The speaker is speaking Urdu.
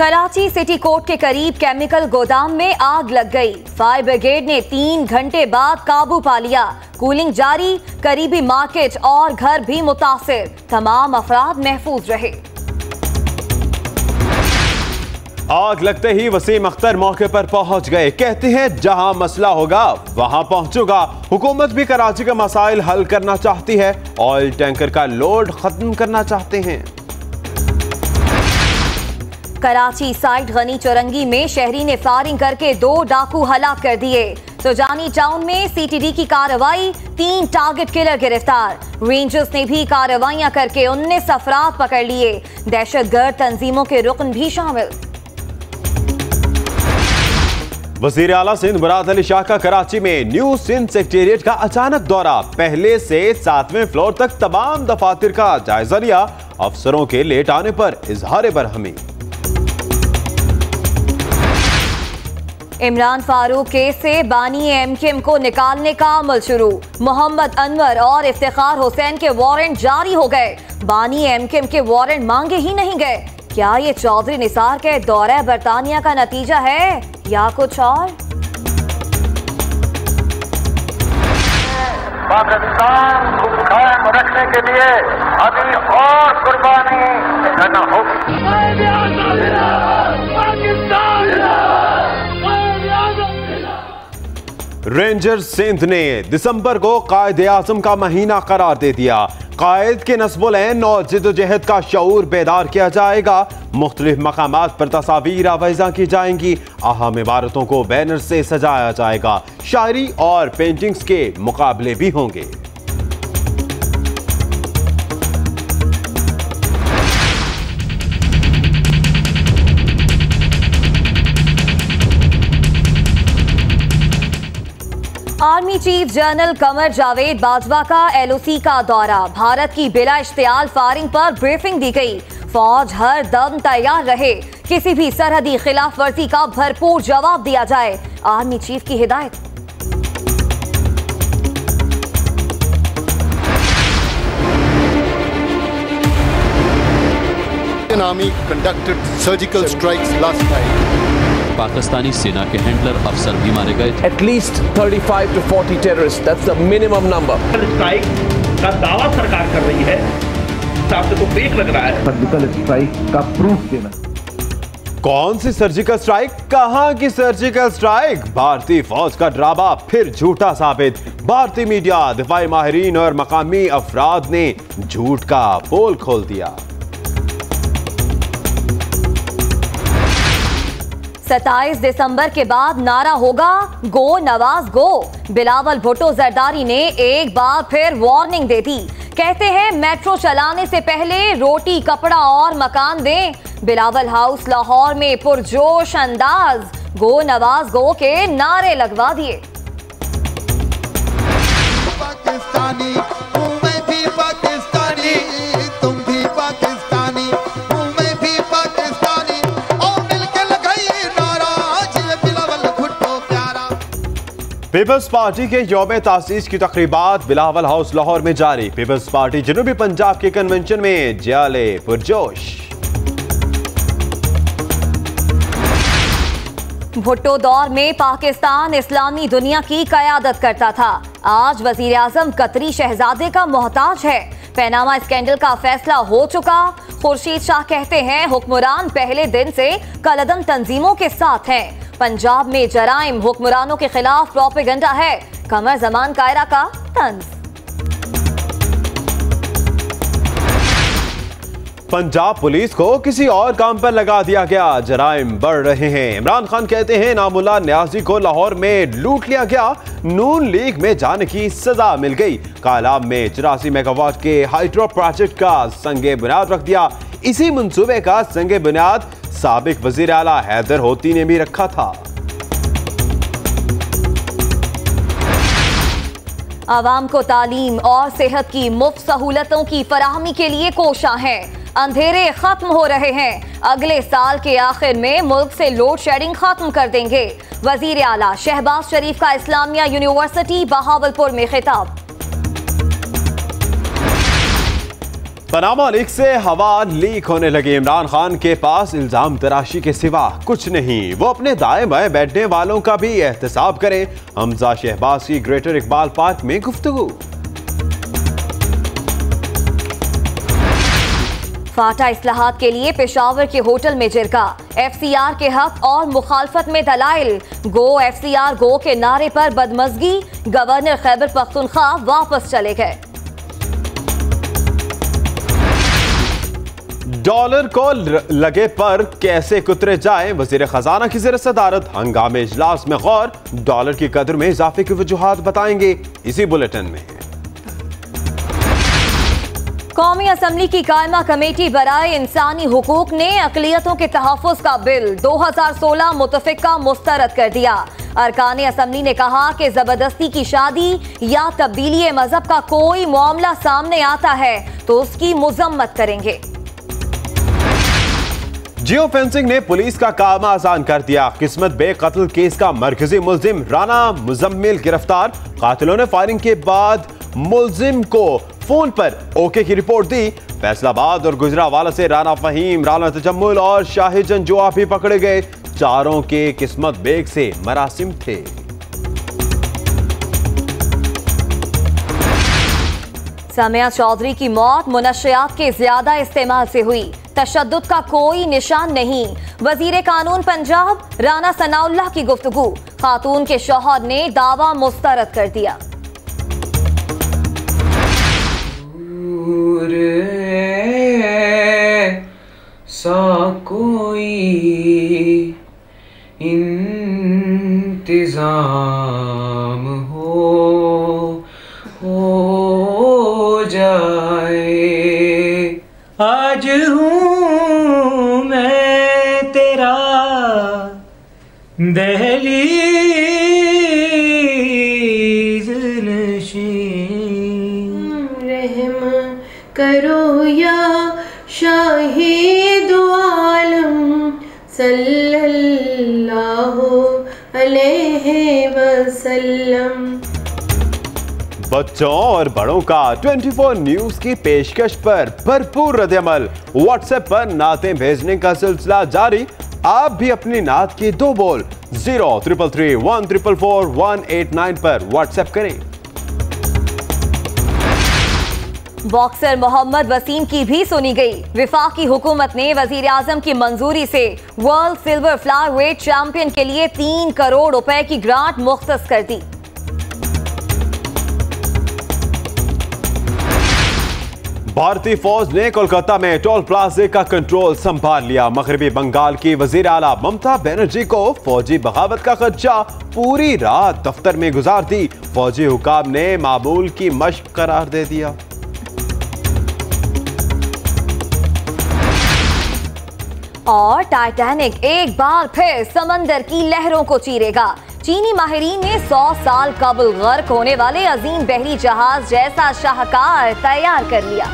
کراچی سٹی کوٹ کے قریب کیمیکل گودام میں آگ لگ گئی۔ فائر بریگیڈ نے تین گھنٹے بعد قابو پا لیا۔ کولنگ جاری، قریبی مارکیٹ اور گھر بھی متاثر۔ تمام افراد محفوظ رہے۔ آگ لگتے ہی وسیم اختر موقع پر پہنچ گئے۔ کہتے ہیں، جہاں مسئلہ ہوگا، وہاں پہنچو گا۔ حکومت بھی کراچی کا مسائل حل کرنا چاہتی ہے آئل ٹینکر کا لوڈ ختم کرنا چاہتے ہیں۔ کراچی سائٹ غنی چورنگی میں شہری نے فائرنگ کر کے دو ڈاکو ہلاک کر دیے۔ تو ٹاؤن میں سی ٹی ڈی کی کارروائی، تین ٹارگٹ کلر گرفتار۔ رینجرز نے بھی کارروائیاں کر کے انیس افراد پکڑ لیے۔ دہشت گرد تنظیموں کے رکن بھی شامل۔ وزیر اعلیٰ سندھ مراد علی شاہ کا کراچی میں نیو سندھ سیکٹریٹ کا اچانک دورہ۔ پہلے سے ساتویں فلور تک تمام دفاتر کا جائزہ لیا۔ افسروں کے لیٹ آنے پر اظہار برہمی۔ عمران فاروق کیس سے بانی ایم کیم کو نکالنے کا عمل شروع۔ محمد انور اور افتخار حسین کے وارنٹ جاری ہو گئے۔ بانی ایم کیم کے وارنٹ مانگے ہی نہیں گئے۔ کیا یہ چودھری نثار کے دورہ برطانیہ کا نتیجہ ہے یا کچھ اور؟ پاکستان کو قائم رکھنے کے لیے ابھی اور قربانی کرنا ہوگی۔ رینجر سندھ نے دسمبر کو قائد اعظم کا مہینہ قرار دے دیا۔ قائد کے نصب العین اور جد و جہد کا شعور بیدار کیا جائے گا۔ مختلف مقامات پر تصاویر آویزاں کی جائیں گی۔ اہم عمارتوں کو بینر سے سجایا جائے گا۔ شاعری اور پینٹنگز کے مقابلے بھی ہوں گے۔ چیف جنرل قمر جاوید باجوہ کا ایل او سی کا دورہ۔ بھارت کی بلا اشتعال فائرنگ پر بریفنگ دی گئی۔ فوج ہر دم تیار رہے۔ کسی بھی سرحدی خلاف ورزی کا بھرپور جواب دیا جائے۔ آرمی چیف کی ہدایت۔ Indian Army conducted surgical strikes last night. Pakistani سینا کے ہینڈلر افسر بھی مارے گئے تھے۔ At least 35 to 40 terrorists. That's the minimum number. Strike کا دعویٰ سرکار کر رہی ہے۔ صاحب سے تو لگ رہا ہے۔ سرجیکل اسٹرائک کا پروف دینا۔ کون سی سرجیکل سٹرائک کہاں کی سرجیکل سٹرائک بھارتی فوج کا ڈرامہ پھر جھوٹا ثابت۔ بھارتی میڈیا دفاعی ماہرین اور مقامی افراد نے جھوٹ کا پول کھول دیا۔ ستائیس دسمبر کے بعد نعرہ ہوگا، گو نواز گو۔ بلاول بھٹو زرداری نے ایک بار پھر وارننگ دے دی۔ کہتے ہیں، میٹرو چلانے سے پہلے روٹی، کپڑا اور مکان دیں۔ بلاول ہاؤس، لاہور میں پرجوش انداز۔ گو نواز گو کے نعرے لگوا دیے۔ پاکستانی پیپلز پارٹی کے یوم تاسیس کی تقریبات بلاول ہاؤس لاہور میں جاری۔ پیپلز پارٹی جنوبی پنجاب کے کنونشن میں جیالے پرجوش۔ بھٹو دور میں پاکستان اسلامی دنیا کی قیادت کرتا تھا۔ آج وزیر اعظم قطری شہزادے کا محتاج ہے۔ پیناما اسکینڈل کا فیصلہ ہو چکا۔ خورشید شاہ کہتے ہیں حکمران پہلے دن سے کلدم تنظیموں کے ساتھ ہیں۔ پنجاب میں جرائم حکمرانوں کے خلاف پروپیگنڈا ہے۔ قمر زمان کائرہ کا طنز۔ پنجاب پولیس کو کسی اور کام پر لگا دیا گیا۔ جرائم بڑھ رہے ہیں۔ عمران خان کہتے ہیں ناملا نیازی کو لاہور میں لوٹ لیا گیا۔ نون لیگ میں جانے کی سزا مل گئی۔ کالاب میں چوراسی میگا واٹ کے ہائیڈرو پروجیکٹ کا سنگ بنیاد رکھ دیا۔ اسی منصوبے کا سنگ بنیاد سابق وزیر اعلیٰ حیدر ہوتی نے بھی رکھا تھا۔ عوام کو تعلیم اور صحت کی مفت سہولتوں کی فراہمی کے لیے کوشاں ہیں۔ اندھیرے ختم ہو رہے ہیں۔ اگلے سال کے آخر میں ملک سے لوڈ شیڈنگ ختم کر دیں گے۔ وزیر اعلیٰ شہباز شریف کا اسلامیہ یونیورسٹی بہاولپور میں خطاب۔ پناما لیک سے ہوا لیک ہونے لگے عمران خان کے پاس الزام تراشی کے سوا کچھ نہیں۔ وہ اپنے دائیں بائیں بیٹھنے والوں کا بھی احتساب کریں۔ حمزہ شہباز کی گریٹر اقبال پارک میں گفتگو۔ فاٹا اصلاحات کے لیے پشاور کے ہوٹل میں جرگا ایف سی آر کے حق اور مخالفت میں دلائل۔ گو ایف سی آر گو کے نعرے پر بدمزگی۔ گورنر خیبر پختونخوا واپس چلے گئے۔ ڈالر کو لگے پر کیسے کترے جائیں؟ وزیر خزانہ کی زیر صدارت، ہنگامے اجلاس میں غور، ڈالر کی قدر میں اضافے کی وجوہات بتائیں گے۔ اسی بلٹن میں قومی اسمبلی کی قائمہ کمیٹی برائے انسانی حقوق نے اقلیتوں کے تحفظ کا بل دو ہزار سولہ متفقہ مسترد کر دیا۔ ارکان اسمبلی نے کہا کہ زبردستی کی شادی یا تبدیلی مذہب کا کوئی معاملہ سامنے آتا ہے تو اس کی مذمت کریں گے۔ جیو فینسنگ نے پولیس کا کام آسان کر دیا۔ قسمت بے قتل کیس کا مرکزی ملزم رانا مزمل گرفتار۔ قاتلوں نے فائرنگ کے بعد ملزم کو فون پر اوکے کی رپورٹ دی۔ فیصل آباد اور گجرا والا سے رانا فہیم، رانا تجمل اور شاہد جنجوا بھی پکڑے گئے۔ چاروں کے قسمت بیگ سے مراسم تھے۔ سمیہ چودھری کی موت منشیات کے زیادہ استعمال سے ہوئی۔ تشدد کا کوئی نشان نہیں۔ وزیر قانون پنجاب رانا ثناء اللہ کی گفتگو۔ خاتون کے شوہر نے دعویٰ مسترد کر دیا۔ سا نشین رحم کرو یا شاہد عالم صلی اللہ علیہ وسلم۔ بچوں اور بڑوں کا 24 نیوز کی پیشکش پر بھرپور رد عمل واٹس ایپ پر نعتیں بھیجنے کا سلسلہ جاری۔ آپ بھی اپنی نعت کی دو بول zero triple three one triple four one eight nine پر واٹس ایپ کریں۔ باکسر محمد وسیم کی بھی سنی گئی۔ وفاقی حکومت نے وزیر اعظم کی منظوری سے world silver flower weight champion کے لیے تین کروڑ روپے کی گرانٹ مختص کر دی۔ بھارتی فوج نے کولکتہ میں ٹول پلازے کا کنٹرول سنبھال لیا۔ مغربی بنگال کی وزیر اعلیٰ ممتا بینرجی کو فوجی بغاوت کا خدشہ پوری رات دفتر میں گزار دی۔ فوجی حکام نے معمول کی مشق قرار دے دیا۔ اور ٹائٹینک ایک بار پھر سمندر کی لہروں کو چیرے گا۔ چینی ماہرین نے سو سال قبل غرق ہونے والے عظیم بحری جہاز جیسا شاہکار تیار کر لیا۔